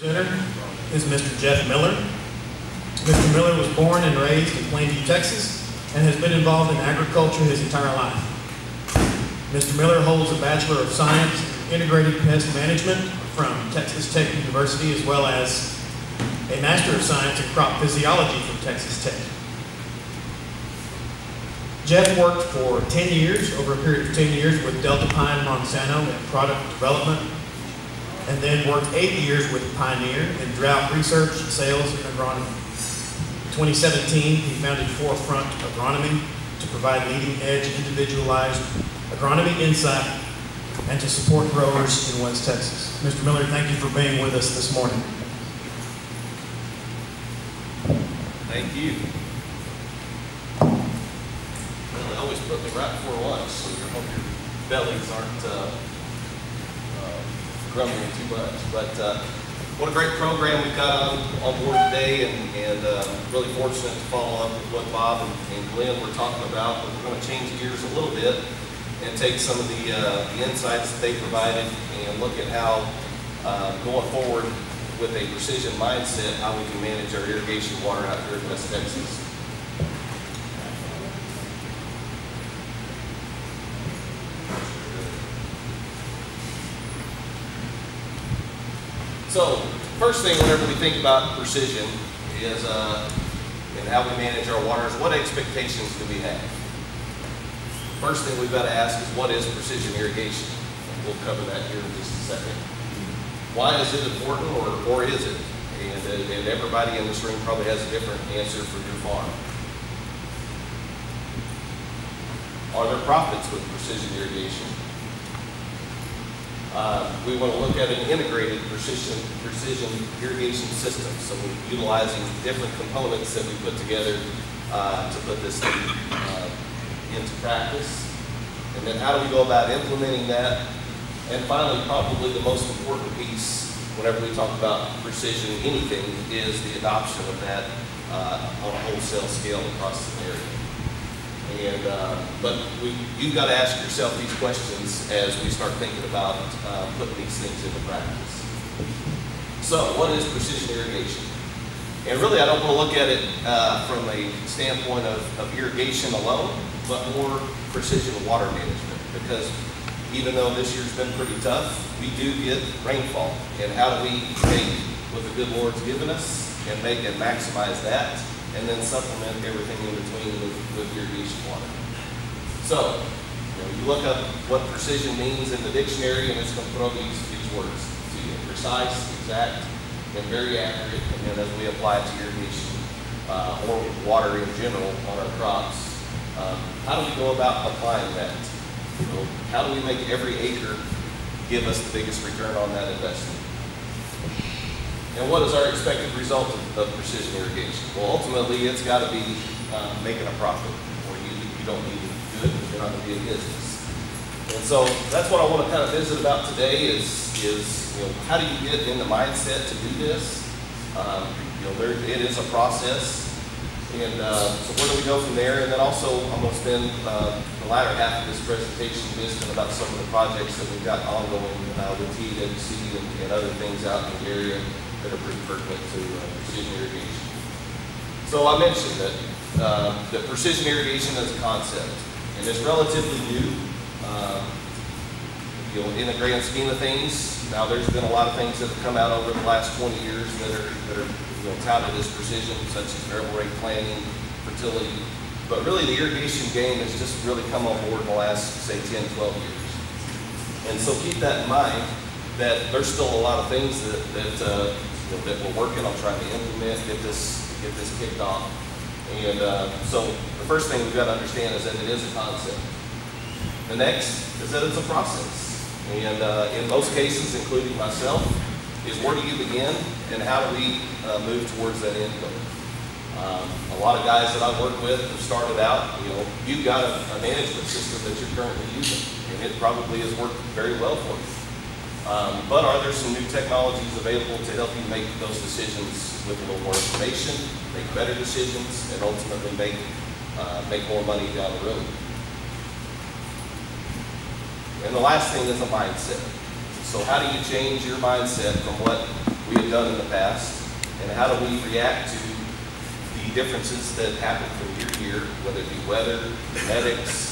Presenter is Mr. Jeff Miller. Mr. Miller was born and raised in Plainview, Texas, and has been involved in agriculture his entire life. Mr. Miller holds a Bachelor of Science in Integrated Pest Management from Texas Tech University, as well as a Master of Science in Crop Physiology from Texas Tech. Jeff worked for 10 years, over a period of 10 years, with Delta Pine Monsanto in product development, and then worked eight years with Pioneer in drought research, sales, and agronomy. In 2017, he founded Forefront Agronomy to provide leading-edge, individualized agronomy insight and to support growers in West Texas. Mr. Miller, thank you for being with us this morning. Thank you. Well, they always put me right before lunch, so I hope your bellies aren't uh, grumbling too much. But uh, what a great program we've got on, on board today, and, and uh, really fortunate to follow up with what Bob and, and Glenn were talking about. But we're going to change gears a little bit and take some of the, uh, the insights that they provided and look at how uh, going forward with a precision mindset, how we can manage our irrigation water out here in West Texas. So, first thing whenever we think about precision is, uh, and how we manage our waters, what expectations do we have? First thing we've got to ask is what is precision irrigation? We'll cover that here in just a second. Why is it important or, or is it? And, uh, and everybody in this room probably has a different answer for your farm. Are there profits with precision irrigation? Uh, we want to look at an integrated precision, precision irrigation system. So we're utilizing different components that we put together uh, to put this thing uh, into practice. And then how do we go about implementing that? And finally, probably the most important piece whenever we talk about precision anything is the adoption of that uh, on a wholesale scale across the area. And, uh, but we, you've got to ask yourself these questions as we start thinking about uh, putting these things into practice. So, what is precision irrigation? And really, I don't want to look at it uh, from a standpoint of, of irrigation alone, but more precision water management. Because even though this year's been pretty tough, we do get rainfall. And how do we take what the good Lord's given us and make and maximize that and then supplement everything in between with, with irrigation water. So, you, know, you look up what precision means in the dictionary, and it's going to throw these, these words to you. Precise, exact, and very accurate, and then as we apply it to irrigation uh, or water in general on our crops, um, how do we go about applying that? Know, how do we make every acre give us the biggest return on that investment? And what is our expected result of, of precision irrigation? Well, ultimately, it's got to be uh, making a profit, or you, you don't need to do it you're not going to be in business. And so that's what I want to kind of visit about today is, is you know, how do you get in the mindset to do this? Um, you know, there, it is a process. And uh, so where do we go from there? And then also, I'm going to spend uh, the latter half of this presentation visiting about some of the projects that we've got ongoing uh, with TAWC and, and other things out in the area that are pretty pertinent to uh, precision irrigation. So I mentioned that uh, that precision irrigation is a concept, and it's relatively new. Uh, you know, in the grand scheme of things, now there's been a lot of things that have come out over the last 20 years that are that are you know, touted as precision, such as variable rate planting, fertility. But really, the irrigation game has just really come on board in the last, say, 10, 12 years. And so keep that in mind that there's still a lot of things that, that uh, that we're working on trying to implement, get this get this kicked off. And uh, so the first thing we've got to understand is that it is a concept. The next is that it's a process. And uh, in most cases, including myself, is where do you begin and how do we uh, move towards that end goal? Um, a lot of guys that I work with have started out, you know, you've got a, a management system that you're currently using, and it probably has worked very well for you. Um, but are there some new technologies available to help you make those decisions with a little more information, make better decisions, and ultimately make uh, make more money down the road? And the last thing is a mindset. So how do you change your mindset from what we have done in the past, and how do we react to the differences that happen from year to year, whether it be weather, genetics,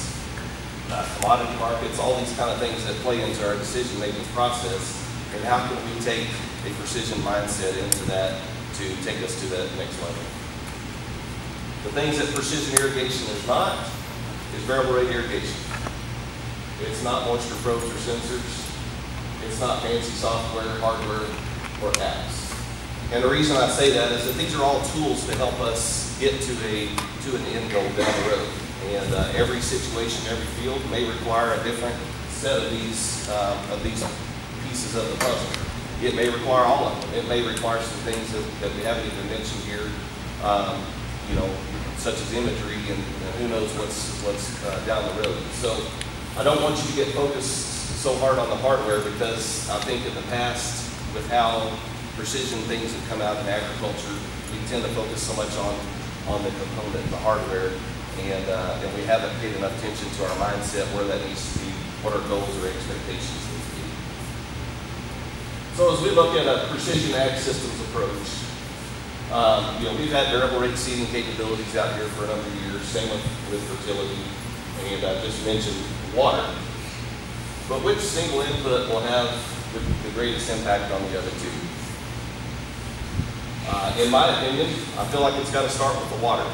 uh, commodity markets, all these kind of things that play into our decision-making process, and how can we take a precision mindset into that to take us to that next level? The things that precision irrigation is not is variable rate irrigation. It's not moisture probes or sensors. It's not fancy software, hardware, or apps. And the reason I say that is that these are all tools to help us get to a to an end goal down the road. And uh, every situation, every field may require a different set of these um, of these pieces of the puzzle. It may require all of them. It may require some things that, that we haven't even mentioned here. Um, you know, such as imagery and, and who knows what's what's uh, down the road. So I don't want you to get focused so hard on the hardware because I think in the past, with how precision things have come out in agriculture, we tend to focus so much on on the component, the hardware, and uh, and we haven't paid enough attention to our mindset, where that needs to be, what our goals or expectations need to be. So as we look at a precision ag systems approach, um, you know, we've had variable rate seeding capabilities out here for a number of years, same with, with fertility, and I just mentioned water. But which single input will have the, the greatest impact on the other two? Uh, in my opinion, I feel like it's got to start with the water.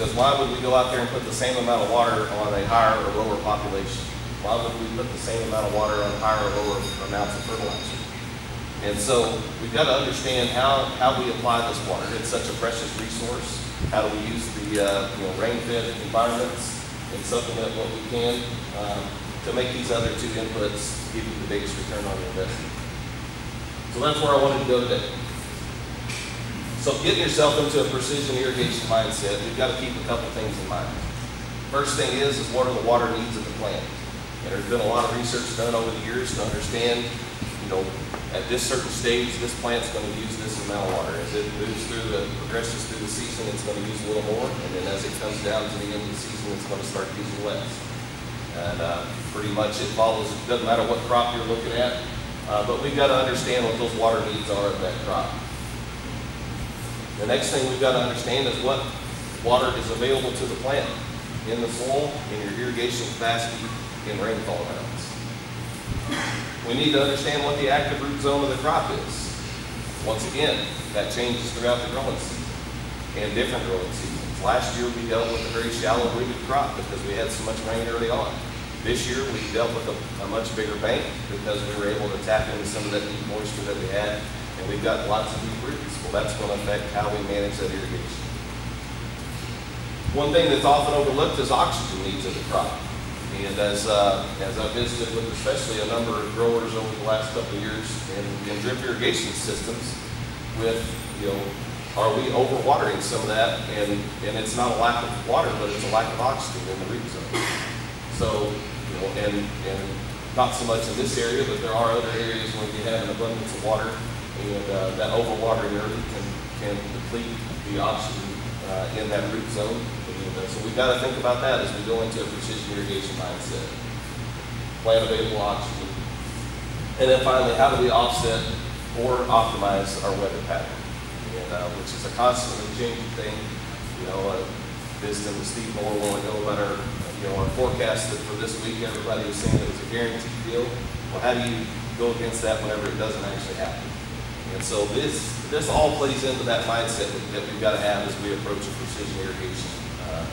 Because why would we go out there and put the same amount of water on a higher or lower population? Why would we put the same amount of water on higher or lower amounts of fertilizer? And so we've got to understand how, how we apply this water. It's such a precious resource. How do we use the uh, you know, rain-fed environments and supplement what we can um, to make these other two inputs give you the biggest return on your investment. So that's where I wanted to go today. So getting yourself into a precision irrigation mindset, you've got to keep a couple things in mind. First thing is, is what are the water needs of the plant? And there's been a lot of research done over the years to understand, you know, at this certain stage, this plant's going to use this amount of water. As it moves through the, progresses through the season, it's going to use a little more. And then as it comes down to the end of the season, it's going to start using less. And uh, pretty much it follows, it doesn't matter what crop you're looking at, uh, but we've got to understand what those water needs are of that crop. The next thing we've got to understand is what water is available to the plant in the soil, in your irrigation capacity, in rainfall amounts. We need to understand what the active root zone of the crop is. Once again, that changes throughout the growing season and different growing seasons. Last year we dealt with a very shallow rooted crop because we had so much rain early on. This year we dealt with a, a much bigger bank because we were able to tap into some of that deep moisture that we had and we've got lots of deep roots. Well, that's going to affect how we manage that irrigation. One thing that's often overlooked is oxygen needs of the crop. And as, uh, as I visited with especially a number of growers over the last couple of years in, in drip irrigation systems with, you know, are we overwatering some of that? And, and it's not a lack of water, but it's a lack of oxygen in the root zone. So, you know, and, and not so much in this area, but there are other areas where we have an abundance of water and uh, that overwatering early can, can deplete the oxygen uh, in that root zone. And, uh, so we've got to think about that as we go into a precision irrigation mindset. Plant available oxygen. And then finally, how do we offset or optimize our weather pattern? And, uh, which is a constantly changing thing. You know, uh, visiting with Steve Moore a while ago about our, you know, our forecast that for this week, everybody was saying it was a guaranteed deal. Well, how do you go against that whenever it doesn't actually happen? And so this, this all plays into that mindset that, we've got to have as we approach precision irrigation. Uh,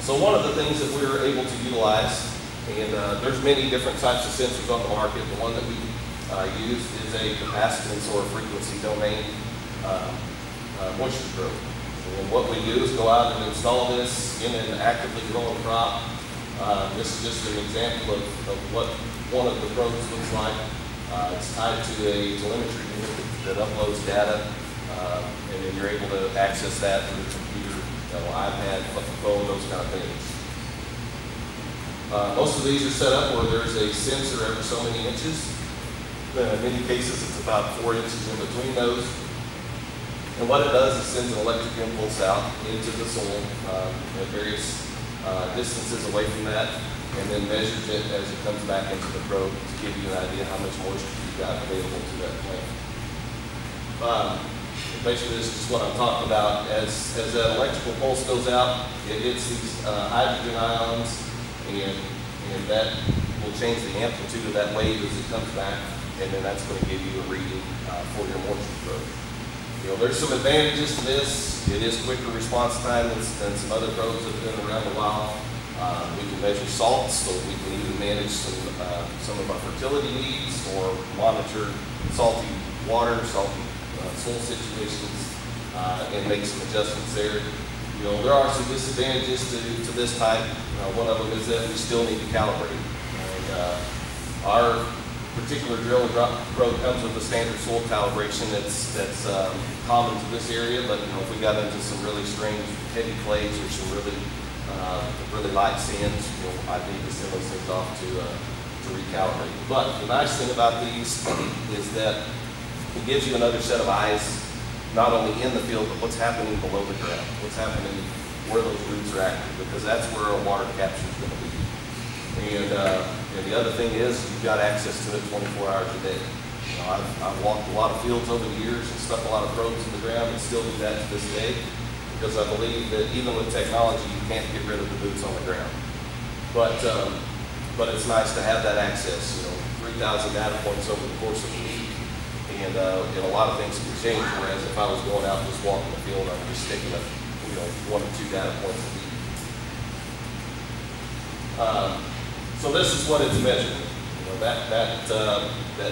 so one of the things that we were able to utilize, and uh, there's many different types of sensors on the market. The one that we uh, use is a capacitance or frequency domain uh, uh, moisture probe. And what we do is go out and install this in an actively growing crop. Uh, this is just an example of, of what one of the probes looks like. Uh, it's tied to a telemetry unit that uploads data, uh, and then you're able to access that through the computer, you know, iPad, phone, those kind of things. Uh, most of these are set up where there's a sensor every so many inches. In many cases, it's about four inches in between those. And what it does is sends an electric impulse out into the soil um, at various uh, distances away from that. And then measures it as it comes back into the probe to give you an idea how much moisture you've got available to that plant. Um, basically, this is what I'm talking about. As, as that electrical pulse goes out, it hits these uh, hydrogen ions, and, and that will change the amplitude of that wave as it comes back, and then that's going to give you a reading uh, for your moisture probe. You know, there's some advantages to this. It is quicker response time than, than some other probes that have been around a while. Uh, we can measure salts, so we can even manage some, uh, some of our fertility needs or monitor salty water, salty uh, soil situations, uh, and make some adjustments there. You know, there are some disadvantages to, to this type. Uh, one of them is that we still need to calibrate. And, uh, our particular drill and drop probe comes with a standard soil calibration that's, that's um, common to this area, but you know, if we got into some really strange heavy clays or some really, uh, really light sands, you know, I need to send those things off to, uh, to recalibrate. But the nice thing about these is that it gives you another set of eyes, not only in the field, but what's happening below the ground, what's happening where those roots are active, because that's where our water capture is going to be. And, uh, and the other thing is, you've got access to it 24 hours a day. You know, I've, I've walked a lot of fields over the years and stuck a lot of probes in the ground and still do that to this day because I believe that even with technology, you can't get rid of the boots on the ground. But, um, but it's nice to have that access, you know, 3,000 data points over the course of a week. And, uh, and a lot of things can change, whereas if I was going out and just walking the field, I'm just sticking up, you know, one or two data points a week. Um, so this is what it's measuring. You know, that, that, uh, that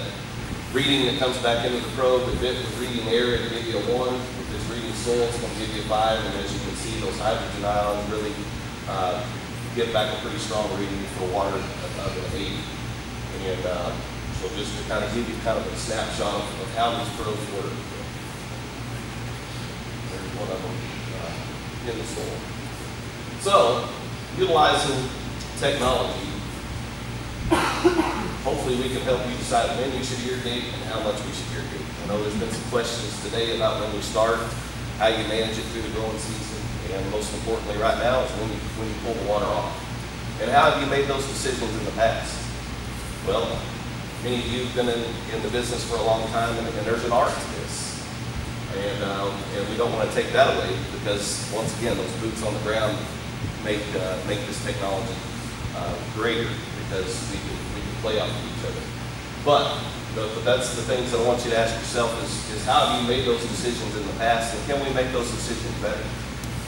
reading that comes back into the probe, if it was reading air, it'll give you a one. It's reading soil, is going to give you a five. And as you can see, those hydrogen ions really uh, get back a pretty strong reading for water of an eight. And uh, so just to kind of give you kind of a snapshot of, of how these probes work. There's one of them uh, in the soil. So, utilizing technology, hopefully we can help you decide when you should irrigate and how much we should irrigate. Know there's been some questions today about when we start, how you manage it through the growing season, and most importantly right now is when you, when you pull the water off. And how have you made those decisions in the past? Well, many of you have been in, in the business for a long time, and, and there's an art to this. And, um, and we don't want to take that away because, once again, those boots on the ground make, uh, make this technology uh, greater because we can, we can play off of each other. But, but that's the things I want you to ask yourself is, is how have you made those decisions in the past and can we make those decisions better?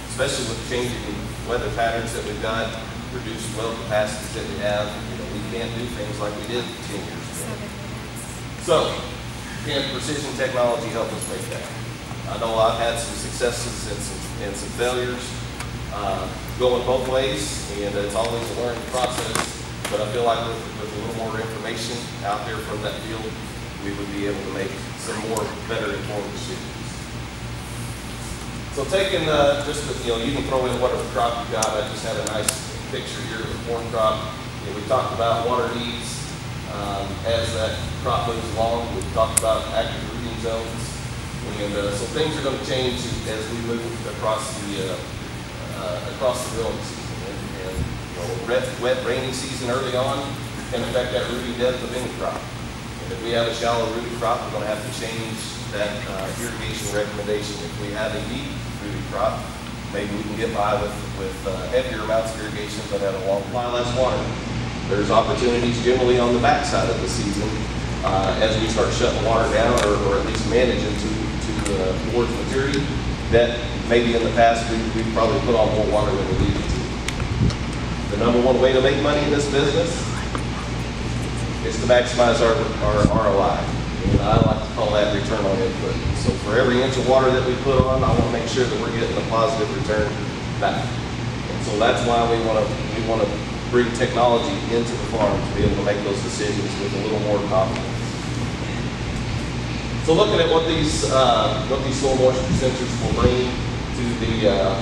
Especially with changing weather patterns that we've got, reduced well capacities that we have, you know, we can't do things like we did 10 years ago. So, can precision technology help us make that? I know I've had some successes and some, and some failures uh, going both ways, and it's always a learning process. But I feel like with a little more information out there from that field, we would be able to make some more better informed decisions. So taking uh, just, the, you know, you can throw in whatever crop you got. I just had a nice picture here of a corn crop. You know, we talked about water needs um, as that crop moves along. We talked about active rooting zones. And uh, so things are going to change as we move across the uh, uh, across the growing season. And, and you know, wet, wet, rainy season early on can affect that rooting depth of any crop. And if we have a shallow rooting crop, we're going to have to change that uh, irrigation recommendation. If we have a deep rooting crop, maybe we can get by with, with uh, heavier amounts of irrigation, but at a long apply less water. There's opportunities generally on the backside of the season uh, as we start shutting water down or, or at least managing to, to uh, towards maturity that maybe in the past we, we probably put on more water than we needed to. The number one way to make money in this business is to maximize our, our ROI. And I like to call that return on input. So for every inch of water that we put on, I want to make sure that we're getting a positive return back. And so that's why we want to we want to bring technology into the farm to be able to make those decisions with a little more confidence. So looking at what these uh, what these soil moisture sensors will bring to the uh,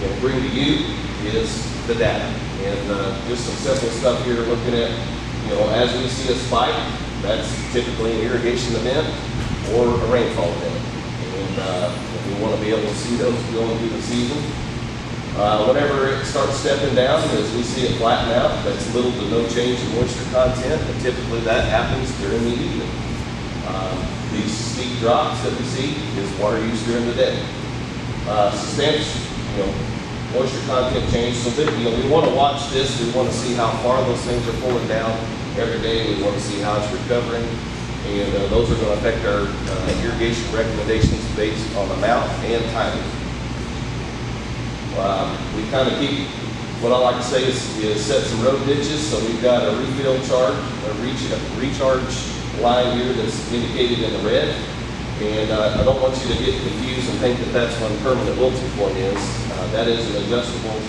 you know, bring to you is the data and uh, just some simple stuff here. Looking at you know as we see a spike, that's typically an irrigation event or a rainfall event, and uh, we want to be able to see those going through the season. Uh, whenever it starts stepping down, as we see it flatten out, that's little to no change in moisture content, and typically that happens during the evening. Um, these steep drops that we see is water use during the day. Uh, substantial, you know, moisture content change, so that, you know, we want to watch this, we want to see how far those things are pulling down every day, we want to see how it's recovering, and uh, those are going to affect our uh, irrigation recommendations based on the amount and timing. Um, we kind of keep, what I like to say is, is set some road ditches, so we've got a refill chart, a reach, a recharge line here that's indicated in the red. And uh, I don't want you to get confused and think that that's when permanent wilting point is. Uh, that is an adjustable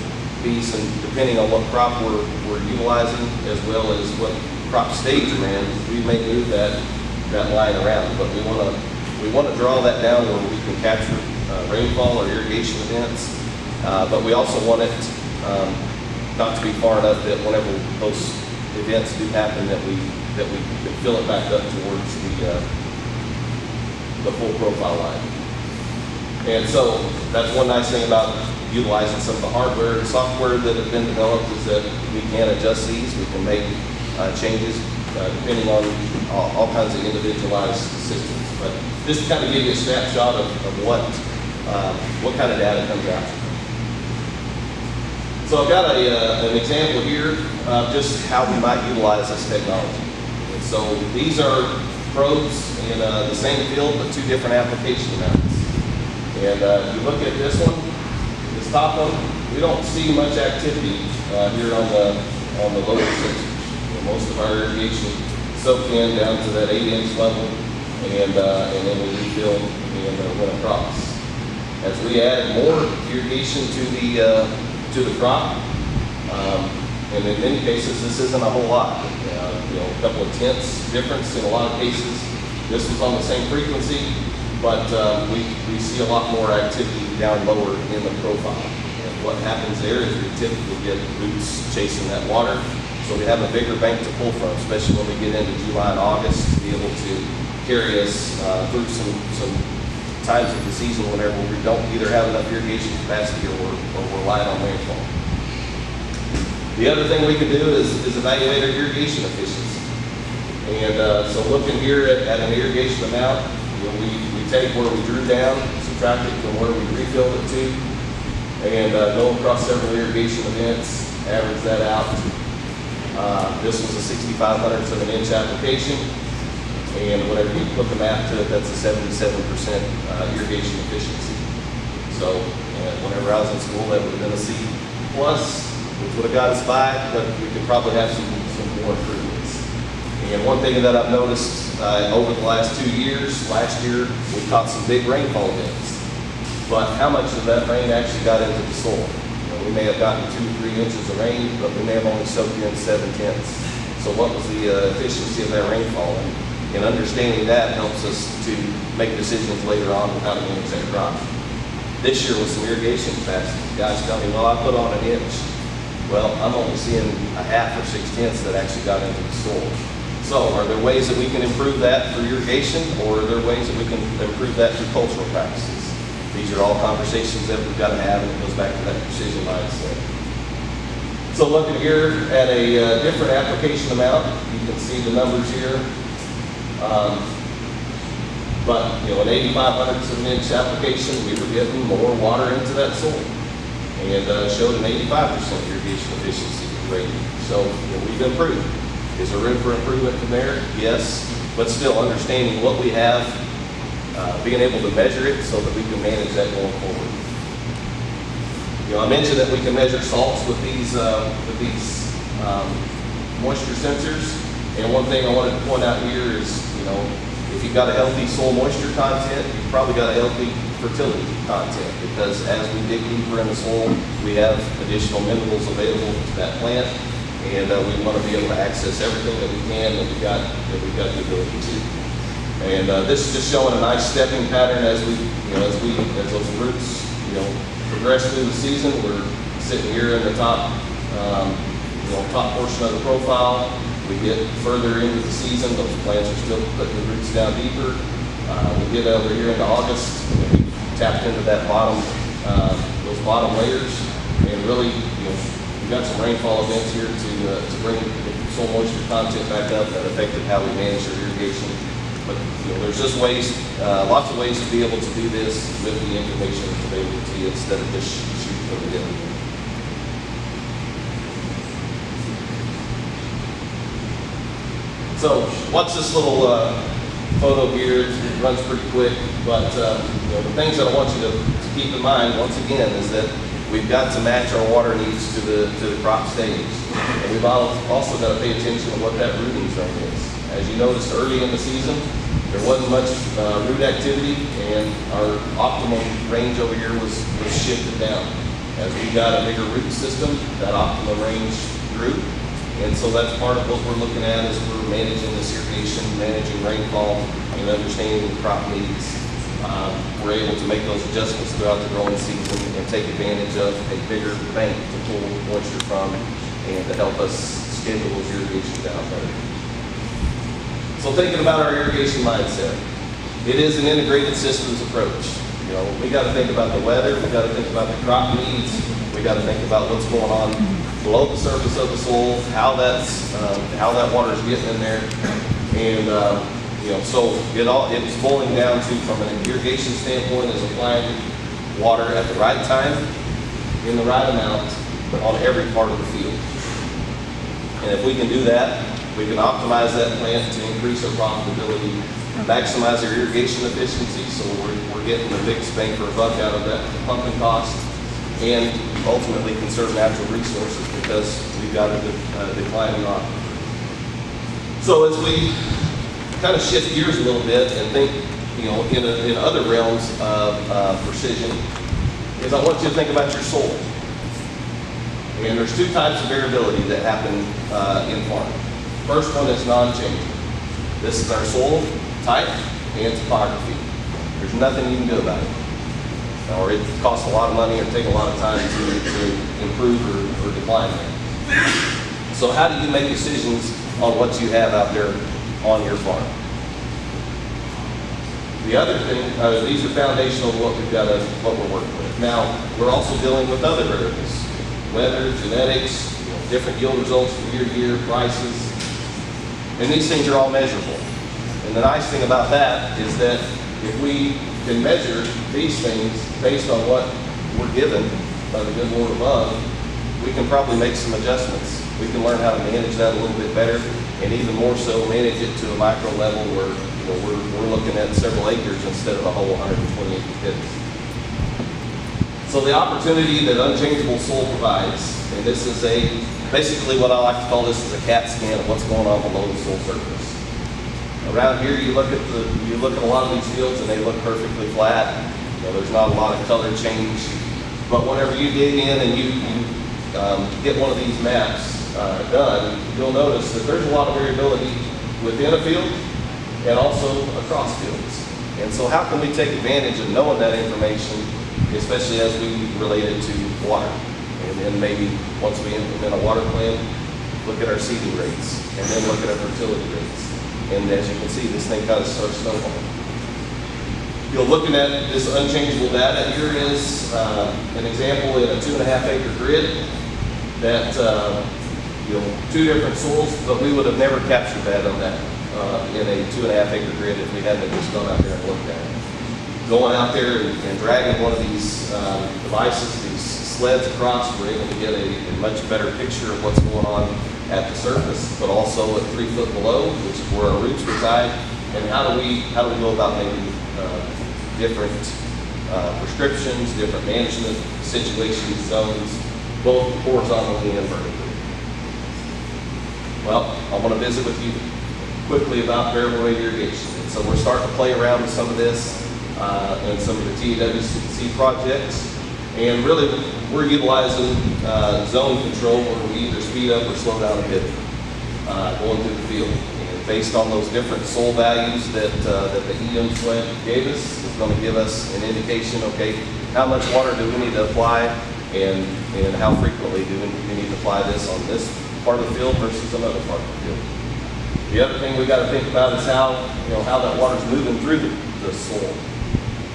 and depending on what crop we're, we're utilizing, as well as what crop stage we're in, we may move that, that line around. But we want to, we want to draw that down where we can capture uh, rainfall or irrigation events. Uh, but we also want it um, not to be far enough that whenever those events do happen, that we that we can fill it back up towards the uh, the full profile line. And so that's one nice thing about utilizing some of the hardware and software that have been developed is that we can adjust these. We can make uh, changes uh, depending on all, all kinds of individualized systems. But just to kind of give you a snapshot of, of what um, what kind of data comes out. So I've got a, uh, an example here of just how we might utilize this technology. And so these are probes in uh, the same field, but two different application mounts. And uh, if you look at this one, this top one, we don't see much activity uh, here on the on the lower know, most of our irrigation soak in down to that eight inch level, and uh, and then we refill and uh, went across. As we add more irrigation to the uh, to the crop. Um, and in many cases, this isn't a whole lot. Uh, you know, a couple of tenths difference in a lot of cases. This was on the same frequency, but um, we, we see a lot more activity down lower in the profile. And what happens there is we typically get roots chasing that water. So we have a bigger bank to pull from, especially when we get into July and August, to be able to carry us uh, through some, some times of the season whenever we don't either have enough irrigation capacity or we're, or we're light on rainfall. The other thing we can do is, is evaluate our irrigation efficiency. And uh, so looking here at, at an irrigation amount, you know, we take where we drew down, subtract it from where we refilled it to, and uh, go across several irrigation events, average that out. Uh, this was a 65 hundredths of an inch application. And whenever you put the math to it, that's a seventy-seven percent uh, irrigation efficiency. So, and whenever I was in school, that would have been a C plus, which would have got us by, but we could probably have some, some more improvements. And one thing that I've noticed uh, over the last two years, last year, we caught some big rainfall events. But how much of that rain actually got into the soil? You know, we may have gotten two, three inches of rain, but we may have only soaked in seven tenths. So what was the uh, efficiency of that rainfall? And and understanding that helps us to make decisions later on on how to manage that crop. This year with some irrigation capacity, guys tell me, well, I put on an inch. Well, I'm only seeing a half or six tenths that actually got into the soil. So are there ways that we can improve that through irrigation or are there ways that we can improve that through cultural practices? These are all conversations that we've got to have and it goes back to that precision mindset. So looking here at a uh, different application amount, you can see the numbers here. Um, but, you know, an 85 hundredths of an inch application, we were getting more water into that soil and uh, showed an 85% irrigation efficiency rating. So, you know, we've improved. Is there room for improvement from there? Yes, but still understanding what we have, uh, being able to measure it so that we can manage that going forward. You know, I mentioned that we can measure salts with these, uh, with these um, moisture sensors. And one thing I wanted to point out here is, you know, if you've got a healthy soil moisture content, you've probably got a healthy fertility content because as we dig deeper in the soil, we have additional minerals available to that plant, and uh, we want to be able to access everything that we can that we've got that we've got the ability to. And uh, this is just showing a nice stepping pattern as we, you know, as we as those roots, you know, progress through the season. We're sitting here in the top, um, you know, top portion of the profile we get further into the season, those plants are still putting the roots down deeper. Uh, we get over here into August, and we tapped into that bottom, uh, those bottom layers, And really, you know, got some rainfall events here to, uh, to bring the soil moisture content back up that affected how we manage our irrigation. But, you know, there's just ways, uh, lots of ways to be able to do this with the information that's available to you instead of just shooting from the hip. So, watch this little uh, photo here. It runs pretty quick, but uh, you know, the things that I want you to, to keep in mind once again is that we've got to match our water needs to the to the crop stage, and we've also got to pay attention to what that rooting zone is. As you noticed early in the season, there wasn't much uh, root activity, and our optimum range over here was was shifted down. As we got a bigger root system, that optimum range grew, and so that's part of what we're looking at as we're managing this irrigation, managing rainfall, and understanding the crop needs. Um, We're able to make those adjustments throughout the growing season and take advantage of a bigger bank to pull moisture from and to help us schedule those irrigation down better. So thinking about our irrigation mindset, it is an integrated systems approach. You know, we gotta think about the weather, we gotta think about the crop needs, we gotta think about what's going on below the surface of the soil, how that's, um, how that water is getting in there. And, um, you know, so it all, it's boiling down to, from an irrigation standpoint, is applying water at the right time, in the right amount, on every part of the field. And if we can do that, we can optimize that plant to increase our profitability, maximize our irrigation efficiency, so we're, we're getting the biggest bang for a buck out of that pumping cost, and ultimately conserve natural resources because we've got a de- a declining aquifer. So as we kind of shift gears a little bit and think, you know, in, a- in other realms of uh, precision, is I want you to think about your soil. And there's two types of variability that happen uh, in farming. First one is non-changing. This is our soil type and topography. There's nothing you can do about it. Or it costs a lot of money or take a lot of time to, to improve or, or decline there. So how do you make decisions on what you have out there on your farm? The other thing, uh, these are foundational to what we've got to, what we're working with. Now, we're also dealing with other variables, weather, genetics, you know, different yield results from year to year, prices. And these things are all measurable. And the nice thing about that is that if we can measure these things based on what we're given by the good Lord above, we can probably make some adjustments. We can learn how to manage that a little bit better, and even more so, manage it to a micro level where, you know, we're, we're looking at several acres instead of a whole 120 acre pit. So the opportunity that unchangeable soil provides, and this is a, basically what I like to call this is a CAT scan of what's going on below the soil surface. Around here, you look at the, you look at a lot of these fields and they look perfectly flat. You know, there's not a lot of color change. But whenever you dig in and you, you, um, get one of these maps, uh, done, you'll notice that there's a lot of variability within a field and also across fields. And so how can we take advantage of knowing that information, especially as we relate it to water? And then maybe, once we implement a water plan, look at our seeding rates, and then look at our fertility rates. And as you can see, this thing kind of starts snowballing. You know, looking at this unchangeable data, here is uh, an example in a two and a half acre grid that, uh, you know, two different soils, but we would have never captured that on that, uh, in a two and a half acre grid if we hadn't just gone out there and looked at it. Going out there and and dragging one of these uh, devices, these sleds across, we're able to get a a much better picture of what's going on at the surface, but also at three foot below, which is where our roots reside. And how do we, how do we go about making uh, different uh, prescriptions, different management situations, zones, both horizontally and vertically? Well, I want to visit with you quickly about variable rate irrigation. And so we're starting to play around with some of this uh, and some of the TAWC projects. And really, we're utilizing uh, zone control where we either speed up or slow down a bit uh, going through the field. And based on those different soil values that, uh, that the EM slant gave us, it's going to give us an indication, okay, how much water do we need to apply and, and how frequently do we need to apply this on this part of the field versus another part of the field. The other thing we got to think about is how, you know, how that water's moving through the, the soil.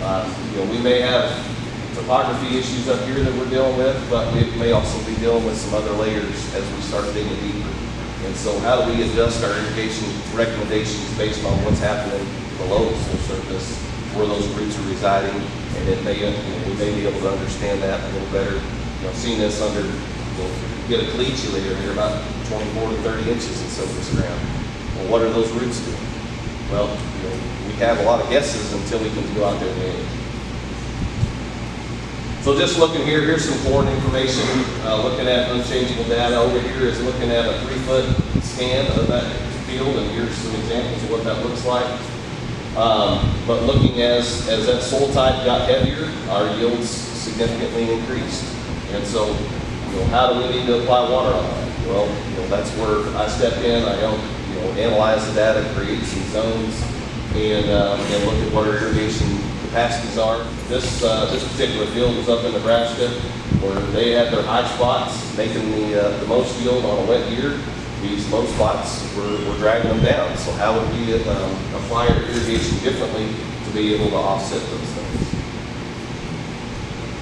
Uh, you know, we may have topography issues up here that we're dealing with, but we may also be dealing with some other layers as we start digging deeper. And so how do we adjust our irrigation recommendations based on what's happening below the soil surface, where those roots are residing? And it may, you know, we may be able to understand that a little better, you know, seeing this under, you know, get a caliche layer, they're about twenty-four to thirty inches in surface ground. Well, what are those roots doing? Well, you know, we have a lot of guesses until we can go out there and manage. So just looking here, here's some corn information, uh, looking at unchangeable data. Over here is looking at a three-foot scan of that field, and here's some examples of what that looks like. Um, but looking as, as that soil type got heavier, our yields significantly increased. And so, you know, how do we need to apply water on that? Well, you know, that's where I step in, I help, you know, analyze the data, create some zones, and, um, and look at what our irrigation capacities are. This, uh, this particular field was up in Nebraska, where they had their high spots, making the, uh, the most yield on a wet year. These low spots, we're, we're dragging them down. So how would we, um, apply our irrigation differently to be able to offset those?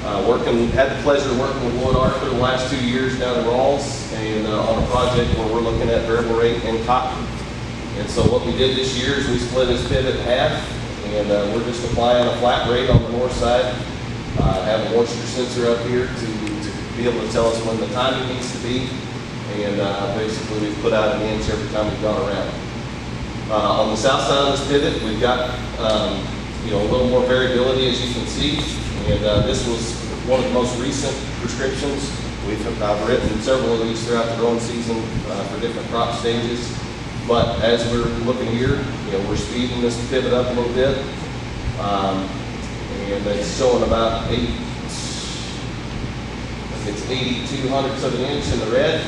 Uh, working, had the pleasure of working with Lloyd Arthur the last two years down in Ralls and uh, on a project where we're looking at variable rate and cotton. And so what we did this year is we split his pivot in half and uh, we're just applying a flat rate on the north side. Uh, have a moisture sensor up here to, to be able to tell us when the timing needs to be. And uh, basically we've put out an inch every time we've gone around. Uh, on the south side of this pivot, we've got, um, you know, a little more variability as you can see. And, uh, this was one of the most recent prescriptions. We've, I've written several of these throughout the growing season, uh, for different crop stages. But as we're looking here, you know, we're speeding this pivot up a little bit. Um, and it's showing about eight, it's eighty-two hundredths of an inch in the red.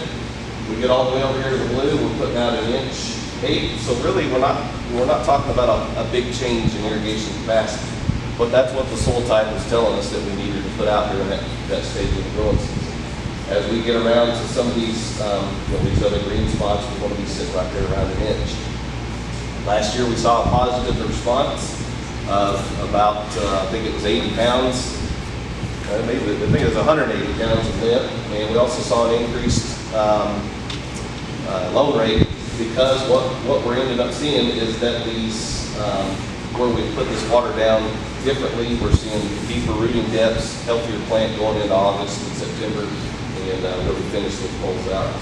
We get all the way over here to the blue, we're putting out an inch eight. So really, we're not, we're not talking about a, a big change in irrigation capacity. But that's what the soil type was telling us that we needed to put out during that, that stage of the growing season. As we get around to some of these, um, you know, these other green spots, we want to be sitting right there around an inch. Last year, we saw a positive response of about, uh, I think it was 80 pounds. Uh, maybe, I think it was 180 pounds of lint. And we also saw an increased um, uh, loan rate because what, what we're ended up seeing is that these, um, where we put this water down differently, we're seeing deeper rooting depths, healthier plant going into August and September, and uh, really finish those bolls out.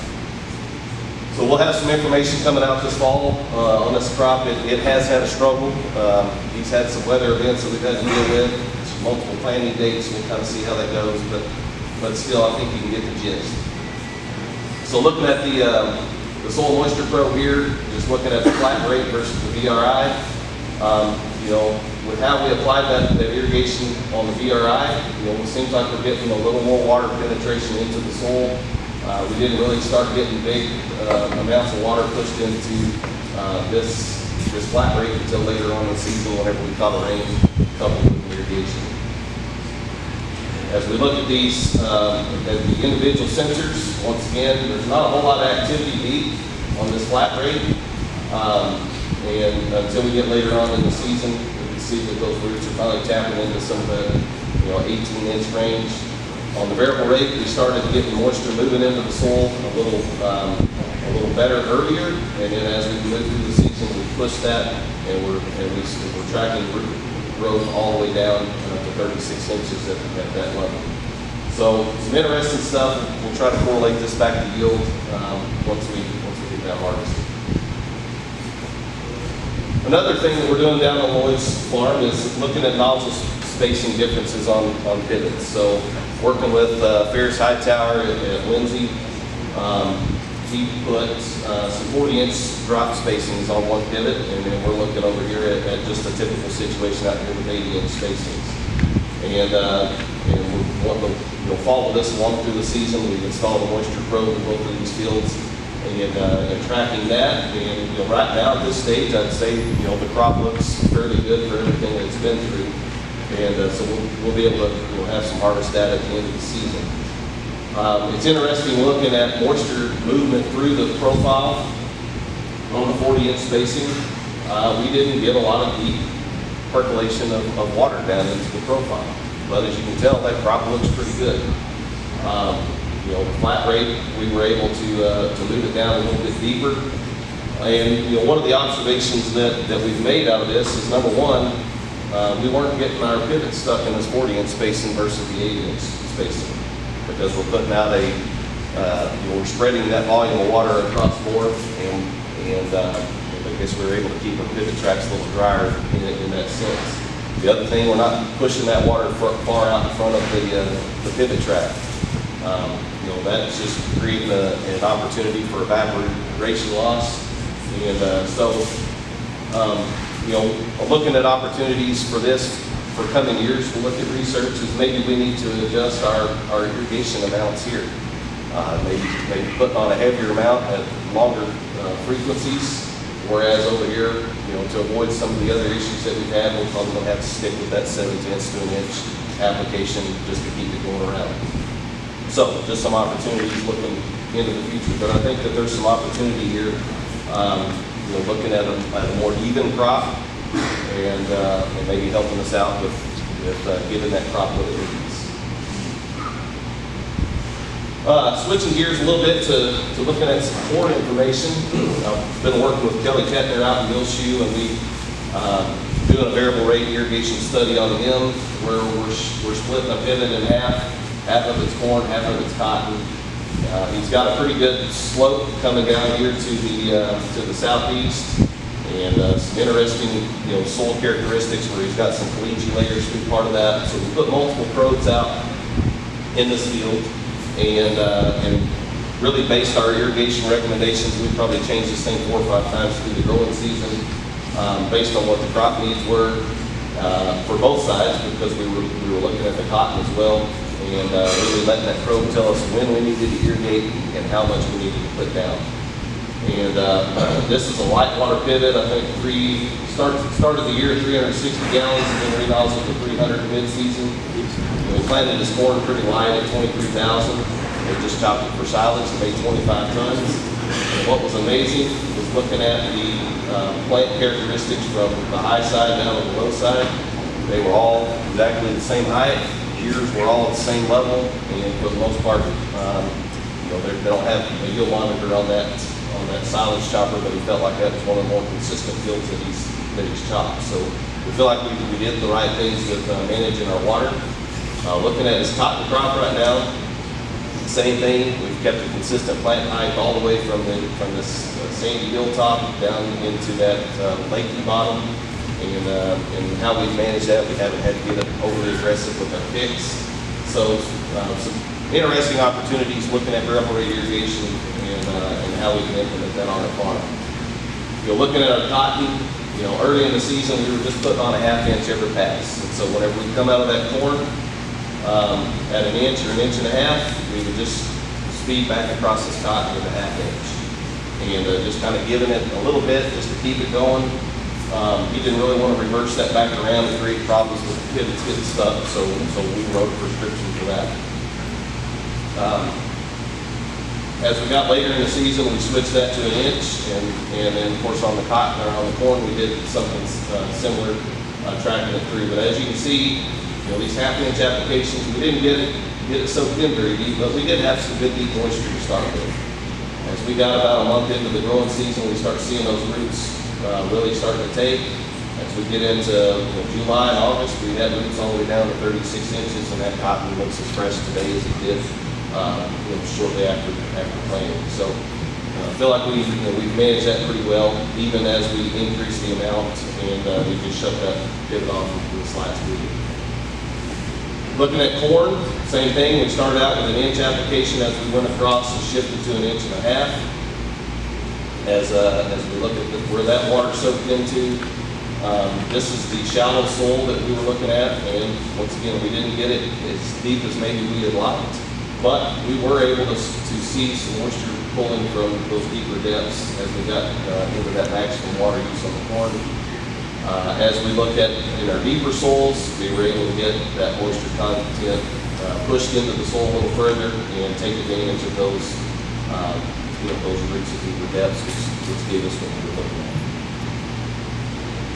So we'll have some information coming out this fall uh, on this crop. It, it has had a struggle. Um, he's had some weather events that we've had to deal with, multiple planting dates, we'll kind of see how that goes, but, but still, I think you can get the gist. So looking at the, um, the soil moisture probe here, just looking at the flat rate versus the VRI, um, you know, with how we applied that, that irrigation on the VRI, you know, it seems like we're getting a little more water penetration into the soil. Uh, we didn't really start getting big uh, amounts of water pushed into uh, this this flat rate until later on in the season whenever we caught a rain coupled with irrigation. As we look at these, um, at the individual sensors, once again, there's not a whole lot of activity deep on this flat rate. Um, and until we get later on in the season, we can see that those roots are finally tapping into some of the, you know, 18 inch range. On the variable rate, we started getting moisture moving into the soil a little, um, a little better earlier. And then as we move through the season, we push that and we're, and we, we're tracking root growth all the way down to 36 inches at, at that level. So some interesting stuff. We'll try to correlate this back to yield um, once we once we get that harvested. Another thing that we're doing down on Lloyd's farm is looking at nozzle spacing differences on, on pivots. So working with uh, Ferris Hightower at, at Lindsay, um, he put uh, some 40 inch drop spacings on one pivot and then we're looking over here at, at just a typical situation out here with 80 inch spacings. And, uh, and we want to you know, follow this along through the season. We installed the moisture probe in both of these fields and, uh, tracking that. And you know, right now at this stage, I'd say you know the crop looks fairly good for everything it's been through. And uh, so we'll, we'll be able to have some harvest data at the end of the season. Um, it's interesting looking at moisture movement through the profile on the 40 inch spacing. Uh, we didn't get a lot of deep percolation of, of water down into the profile. but as you can tell, that crop looks pretty good. Um, you know, the flat rate, we were able to, uh, to move it down a little bit deeper. And, you know, one of the observations that, that we've made out of this is number one, uh, we weren't getting our pivot stuck in this 40 inch spacing versus the 8 inch spacing. Because we're putting out a, uh, you know, we're spreading that volume of water across more and, and, uh, I guess we were able to keep our pivot tracks a little drier in, in that sense. The other thing, we're not pushing that water far, far out in front of the, uh, the pivot track. Um, you know, that's just creating a, an opportunity for evaporation loss. And, uh, so, um, you know, looking at opportunities for this for coming years, we'll look at research is maybe we need to adjust our, our irrigation amounts here. Uh, maybe, maybe putting on a heavier amount at longer uh, frequencies, whereas over here, you know, to avoid some of the other issues that we've had, we'll probably have to stick with that seven tenths to an inch application just to keep it going around. So just some opportunities looking into the future, but I think that there's some opportunity here, um, you know, looking at a, at a more even crop and, uh, and maybe helping us out with, with uh, giving that crop what it needs. Uh, switching gears a little bit to, to looking at some corn information. I've been working with Kelly Kettner out in Muleshoe and we, um, doing a variable rate irrigation study on him where we're, we're splitting a pivot in half, half of it's corn, half of it's cotton. Uh, he's got a pretty good slope coming down here to the, uh, to the southeast and uh, some interesting, you know, soil characteristics where he's got some caliche layers through part of that. So we put multiple probes out in this field and, uh, and really based our irrigation recommendations. We probably changed this thing four or five times through the growing season um, based on what the crop needs were uh, for both sides because we were, we were looking at the cotton as well and uh, really letting that probe tell us when we needed to irrigate and how much we needed to put down. And uh, this is a light water pivot. I think three start started the year 360 gallons and then renozzled to 300 mid-season. We planted this corn pretty light at 23,000. We just chopped it for silage and made 25 tons. And what was amazing was looking at the uh, plant characteristics from the high side down to the low side. They were all exactly the same height. Ears were all at the same level, and for the most part, um, you know, they don't have a yield monitor on that on that silage chopper, but he felt like that was one of the more consistent fields that he's that he's chopped. So we feel like we, we did the right things with uh, managing our water. Uh, looking at his cotton crop right now, same thing. We've kept a consistent plant height all the way from the from this uh, sandy hilltop down into that uh, lakey bottom. And, uh, and how we've managed that, we haven't had to get overly aggressive with our picks. So uh, some interesting opportunities looking at variable rate irrigation and, uh, and how we can implement that on our farm. You know, looking at our cotton, you know, early in the season, we were just putting on a half inch every pass. And so whenever we come out of that corn, um, at an inch or an inch and a half, we would just speed back across this cotton with a half inch. And uh, just kind of giving it a little bit just to keep it going. Um, he didn't really want to reverse that back around and create problems with the pivots getting stuck, so, so we wrote a prescription for that. Um, as we got later in the season, we switched that to an inch, and, and then of course on the cotton or on the corn, we did something uh, similar, uh, tracking it through. But as you can see, you know, these half inch applications, we didn't get it, get it soaked in very deep, but we did have some good deep moisture to start with. As we got about a month into the growing season, we start seeing those roots uh, really starting to take. As we get into you know, July and August, we had roots all the way down to 36 inches, and that cotton looks as fresh today as it did uh, you know, shortly after after planting. So uh, I feel like we you know, we've managed that pretty well, even as we increase the amount, and uh, we just shut that pivot off from this last week. Looking at corn, same thing. We started out with an inch application as we went across and shifted to an inch and a half. As, uh, as we look at the, where that water soaked into, um, this is the shallow soil that we were looking at, and once again, we didn't get it as deep as maybe we had liked, but we were able to, to see some moisture pulling from those deeper depths as we got uh, into that maximum water use on the corn. Uh, as we looked at in our deeper soils, we were able to get that moisture content uh, pushed into the soil a little further and take advantage of those, uh, know, those roots at deeper depths, which, gave us what we were looking at.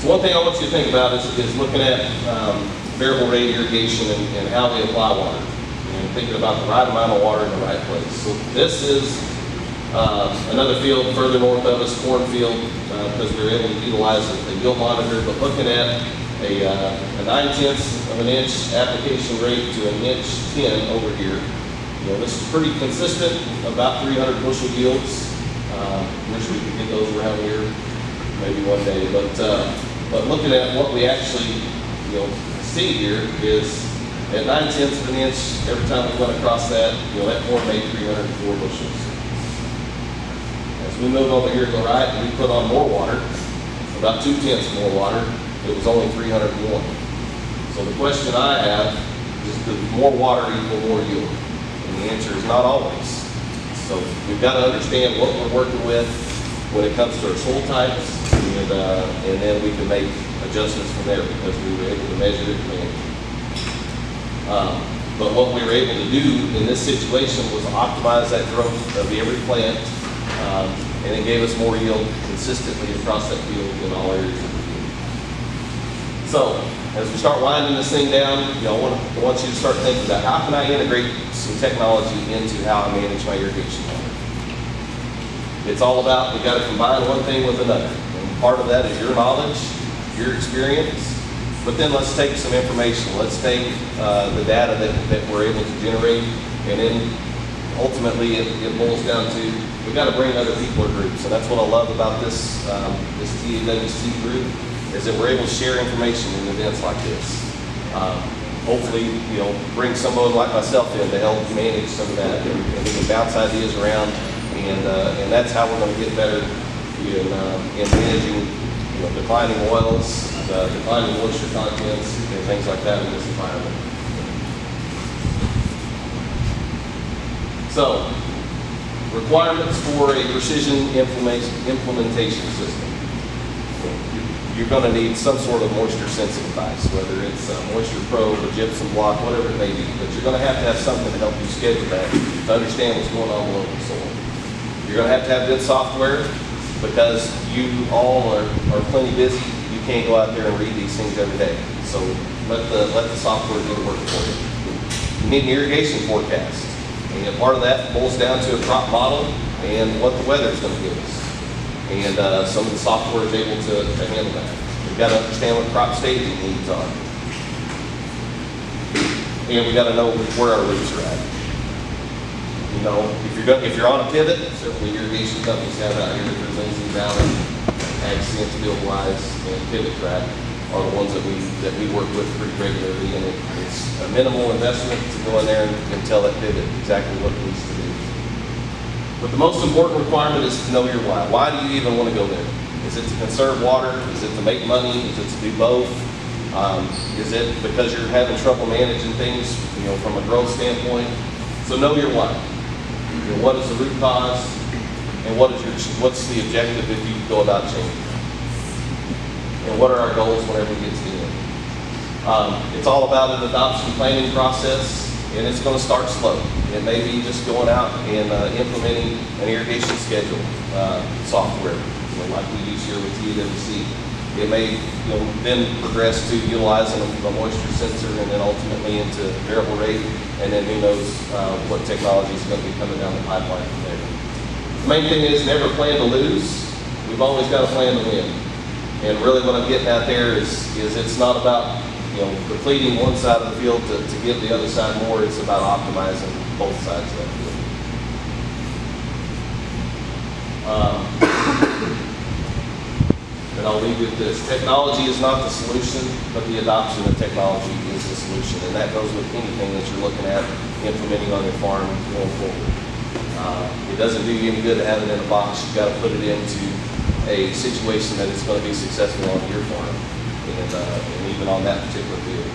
So one thing I want you to think about is, is looking at um, variable rate irrigation and, and how we apply water. And thinking about the right amount of water in the right place. So this is uh, another field further north of us, cornfield, uh, because we were able to utilize a yield monitor, but looking at a, uh, a nine tenths of an inch application rate to an inch ten over here. Know, this is pretty consistent, about three hundred bushel yields. Uh, wish we could get those around here, maybe one day, but, uh, but looking at what we actually, you know, see here is at nine tenths of an inch, every time we went across that, you know, that corn made three hundred and four bushels. As we move over here to the right, we put on more water, about two tenths more water, it was only three hundred and one. So the question I have is, does more water equal more yield? The answer is not always. So we've got to understand what we're working with when it comes to our soil types, and, uh, and then we can make adjustments from there, because we were able to measure it and. Um, But what we were able to do in this situation was optimize that growth of every plant, um, and it gave us more yield consistently across that field in all areas of the field. So, as we start winding this thing down, you know, I want, I want you to start thinking about how can I integrate some technology into how I manage my irrigation? It's all about, we've gotta combine one thing with another. And part of that is your knowledge, your experience, but then let's take some information, let's take uh, the data that, that we're able to generate, and then ultimately it, it boils down to, we've gotta bring other people or groups, and that's what I love about this, um, this TAWC group, is that we're able to share information in events like this. Um, Hopefully, you know, bring someone like myself in to help manage some of that, and and we can bounce ideas around, and, uh, and that's how we're gonna get better in, um, in managing, you know, declining oils, uh, declining moisture contents, and things like that in this environment. So, requirements for a precision implementation system. You're gonna need some sort of moisture sensitive device, whether it's a moisture probe, a gypsum block, whatever it may be, but you're gonna have to have something to help you schedule that, to understand what's going on below the soil. You're gonna have to have good software, because you all are, are plenty busy, you can't go out there and read these things every day. So let the, let the software do the work for you. You need an irrigation forecast, and part of that boils down to a crop model and what the weather's gonna give us. And, uh, some of the software is able to, to handle that. We've gotta understand what crop staging needs are. And we've gotta know where our roots are at. You know, if you're going, if you're on a pivot, certainly irrigation companies have out here, that there's Lindsay Valley, AgSense, Field Wise, and Pivot Track are the ones that we, that we work with pretty regularly, and it- it's a minimal investment to go in there and, and tell that pivot exactly what it needs to do. But the most important requirement is to know your why. Why do you even want to go there? Is it to conserve water? Is it to make money? Is it to do both? Um, is it because you're having trouble managing things, you know, from a growth standpoint? So know your why. You know, what is the root cause? And what is your, what's the objective if you go about changing? And what are our goals whenever we get to the end? Um, it's all about an adoption planning process, and it's gonna start slow. It may be just going out and uh, implementing an irrigation schedule, uh, software, like we use here with TAWC. It may, you know, then progress to utilizing a moisture sensor and then ultimately into variable rate, and then who knows, uh, what technology is gonna be coming down the pipeline from there. The main thing is never plan to lose, we've always got a plan to win. And really what I'm getting at there is, is it's not about, you know, depleting one side of the field to, to give the other side more, it's about optimizing both sides of that field. Um, And I'll leave you with this, technology is not the solution, but the adoption of technology is the solution. And that goes with anything that you're looking at implementing on your farm going forward. Uh, It doesn't do you any good to have it in a box, you've got to put it into a situation that is going to be successful on your farm and, uh, and even on that particular field.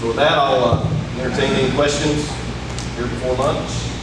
So with that, I'll uh, entertain any questions here before lunch.